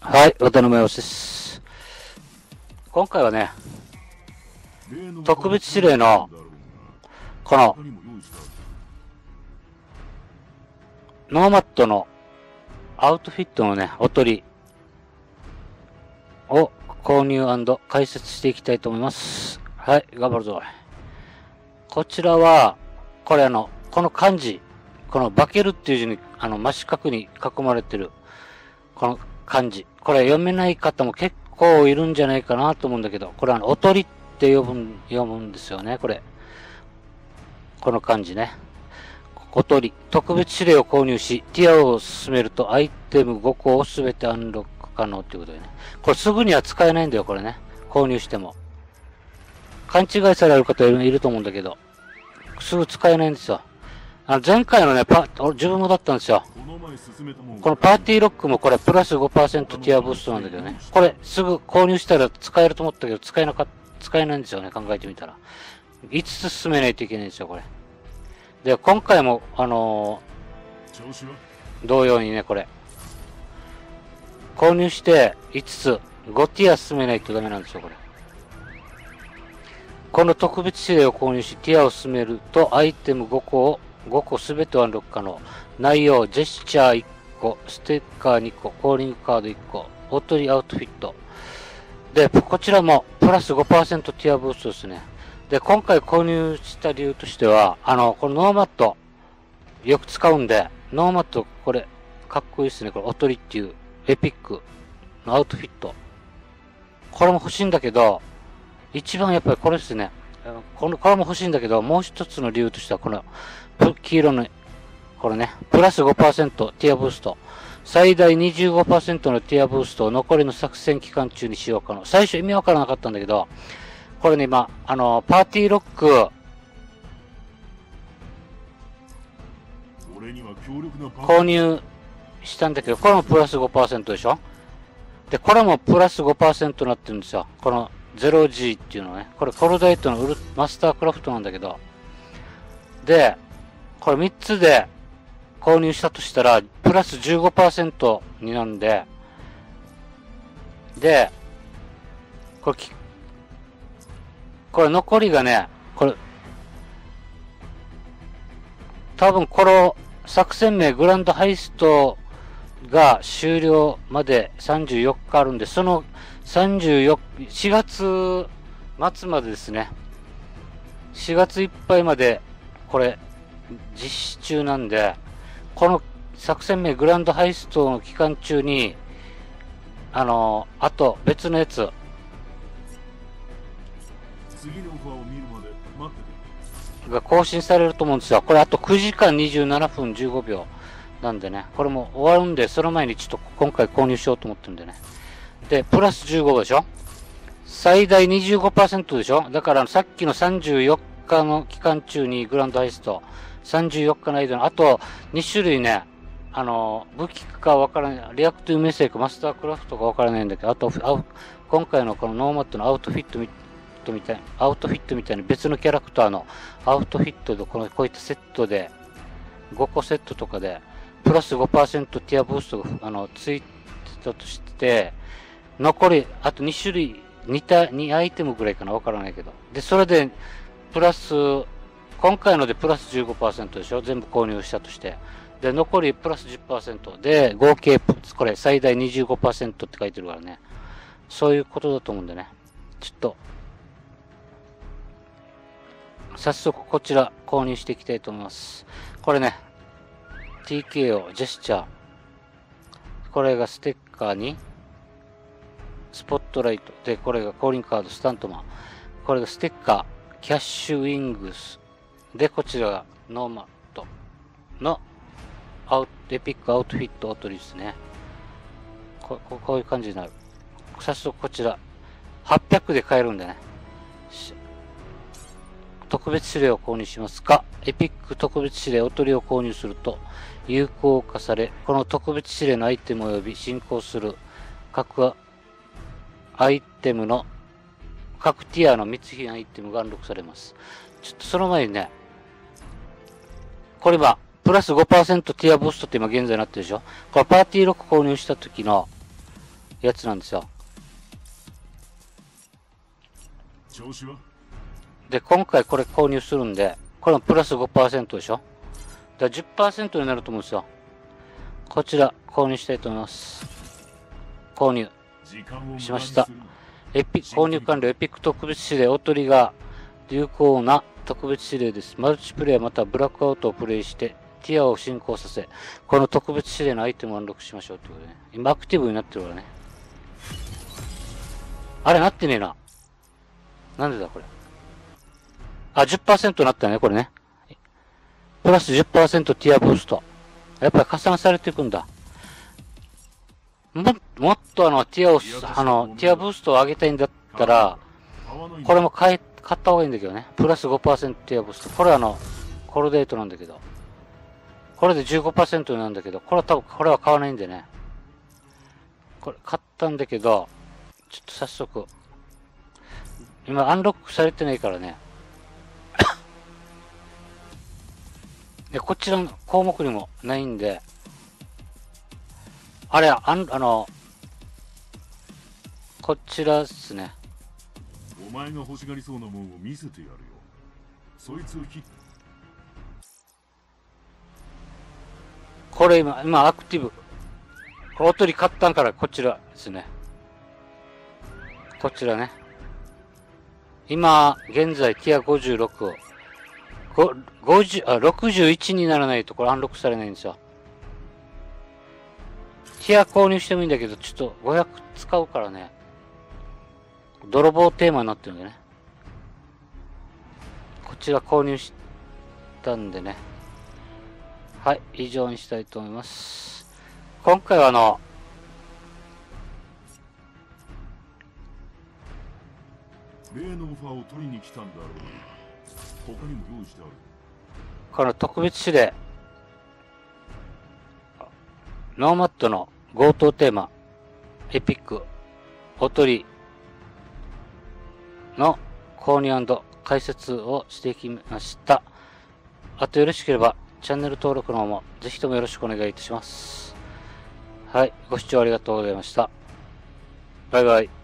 はい、渡辺洋です。今回はね、特別指令の、この、ノーマットのアウトフィットのね、おとりを購入解説していきたいと思います。はい、頑張るぞ。こちらは、これあの、この漢字、この化けるっていう字に、あの、真四角に囲まれてる、この漢字。これ読めない方も結構いるんじゃないかなと思うんだけど、これはあのおとりって呼ぶ、読むんですよね、これ。この漢字ね。おとり。特別指令を購入し、ティアを進めるとアイテム5個をすべてアンロック可能っていうことでね。これすぐには使えないんだよ、これね。購入しても。勘違いされる方いると思うんだけど、すぐ使えないんですよ。あの前回のね、パ、自分もだったんですよ。このパーティーロックもこれプラス5%ティアブーストなんだけどね。これすぐ購入したら使えると思ったけど使えなか使えないんですよね。考えてみたら。5つ進めないといけないんですよ、これ。で、今回も、あのー、同様にね、これ。購入して5つ、5ティア進めないとダメなんですよ、これ。この特別指令を購入し、ティアを進めると、アイテム5個を、5個すべてアンロック可能。内容、ジェスチャー1個、ステッカー2個、コーリングカード1個、おとりアウトフィット。で、こちらもプラス5%ティアブーストですね。で、今回購入した理由としては、あの、このノーマッド、よく使うんで、ノーマッド、これ、かっこいいですね。これ、おとりっていう、エピックのアウトフィット。これも欲しいんだけど、一番やっぱりこれですね。この、これも欲しいんだけど、もう一つの理由としては、この、黄色の、これね、プラス5%ティアブースト。最大25%のティアブーストを残りの作戦期間中に使用可能。最初意味わからなかったんだけど、これね、今、あの、パーティーロック、購入したんだけど、これもプラス5%でしょ？で、これもプラス5%になってるんですよ。この 0G っていうのね。これコルダイトのウルマスタークラフトなんだけど。で、これ3つで購入したとしたら、プラス15%になるんで、で、これき、これ残りがね、これ、多分この作戦名グランドハイストが終了まで34日あるんで、その34、4月末までですね。4月いっぱいまで、これ、実施中なんで、この作戦名グランドハイストの期間中に、あの、あと別のやつ、が更新されると思うんですよ。これあと9時間27分15秒なんでね、これも終わるんで、その前にちょっと今回購入しようと思ってるんでね。で、プラス15でしょ？最大25%でしょ？だからさっきの34日の期間中にグランドハイスト、34日の間の、あと2種類ね、あの、武器かわからない、リアクティブメッセージかマスタークラフトかわからないんだけど、あと、今回のこのノーマットのアウトフィットみみたいアウトフィットみたいな別のキャラクターのアウトフィットでこのこういったセットで5個セットとかでプラス5%ティアブーストがあのついてたとして残りあと2種類2た2アイテムぐらいかなわからないけど。でそれでプラス今回のでプラス15%でしょ？全部購入したとして。で残りプラス10%で合計これ最大25%って書いてるからね。そういうことだと思うんでね。ちょっと。早速こちら購入していきたいと思います。これね、TKO、ジェスチャー。これがステッカーに、スポットライト。で、これがコーリングカード、スタントマン。これがステッカー、キャッシュウィングス。で、こちらがノーマットのアウト、エピックアウトフィットオトリですね。こここういう感じになる。早速こちら、800で買えるんでね。特別指令を購入しますか？エピック特別指令おとりを購入すると有効化され、この特別指令のアイテム及び進行する各アイテムの各ティアの密品アイテムがアンロックされます。ちょっとその前にね、これ今、プラス5%ティアブーストって今現在になってるでしょ？これパーティーロック購入した時の、やつなんですよ。調子は？で、今回これ購入するんで、これもプラス5%でしょ？だから10%になると思うんですよ。こちら、購入したいと思います。購入。しましたエピ購入完了、エピック特別指令、おとりが有効な特別指令です。マルチプレイヤーまたはブラックアウトをプレイして、ティアを進行させ、この特別指令のアイテムをアンロックしましょうということでね。今アクティブになってるからね。あれ、なってねえな。なんでだ、これ。あ、10%なったね、これね。プラス10%ティアブースト。やっぱり加算されていくんだ。も、もっとあの、ティアを、あの、ティアブーストを上げたいんだったら、これも買い、買った方がいいんだけどね。プラス5%ティアブースト。これはあの、コルデートなんだけど。これで15%になるんだけど、これは多分、これは買わないんでね。これ、買ったんだけど、ちょっと早速。今、アンロックされてないからね。で、こちらの項目にもないんで、あれ、あん、あの、こちらですね。お前が欲しがりそうなもんを見せてやるよそいつをひこれ今、今アクティブ。おとり買ったんからこちらですね。こちらね。今、現在ティア56を、ご50あ、61にならないとこれアンロックされないんですよ。ティア購入してもいいんだけど、ちょっと500使うからね。泥棒テーマになってるんでね。こちら購入したんでね。はい、以上にしたいと思います。今回はあの、例のオファーを取りに来たんだろう他にも用意してあるこの特別指令、ノーマットの強盗テーマ、エピック、おとりの購入解説をしていきました。あとよろしければ、チャンネル登録の方もぜひともよろしくお願いいたします。はい、ご視聴ありがとうございました。バイバイ。